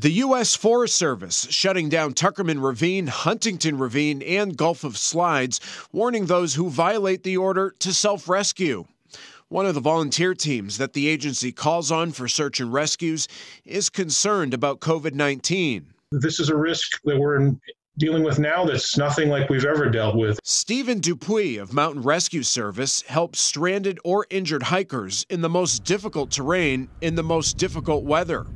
The U.S. Forest Service shutting down Tuckerman Ravine, Huntington Ravine, and Gulf of Slides, warning those who violate the order to self rescue. One of the volunteer teams that the agency calls on for search and rescues is concerned about COVID 19. This is a risk that we're dealing with now that's nothing like we've ever dealt with. Stephen Dupuy of Mountain Rescue Service helps stranded or injured hikers in the most difficult terrain in the most difficult weather.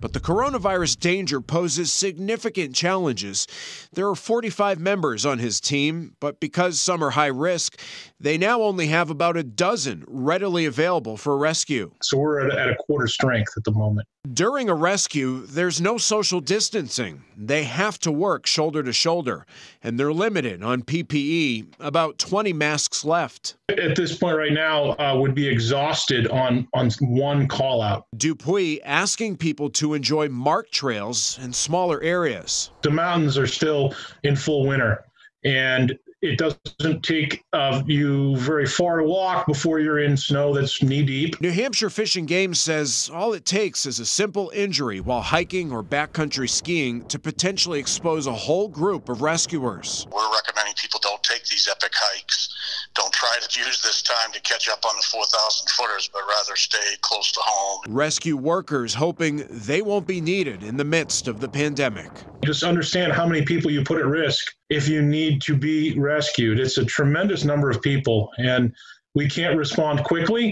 But the coronavirus danger poses significant challenges. There are 45 members on his team, but because some are high risk, they now only have about a dozen readily available for rescue. So we're at, a quarter strength at the moment. During a rescue, there's no social distancing. They have to work shoulder to shoulder, and they're limited on PPE, about 20 masks left. At this point right now, uh, would be exhausted on, on one call out. Dupuy asking people to enjoy marked trails in smaller areas. The mountains are still in full winter, and it doesn't take uh, you very far to walk before you're in snow that's knee deep. New Hampshire Fish and Game says all it takes is a simple injury while hiking or backcountry skiing to potentially expose a whole group of rescuers. We're recommending take these epic hikes. Don't try to use this time to catch up on the 4,000 footers, but rather stay close to home. Rescue workers hoping they won't be needed in the midst of the pandemic. Just understand how many people you put at risk if you need to be rescued. It's a tremendous number of people, and we can't respond quickly.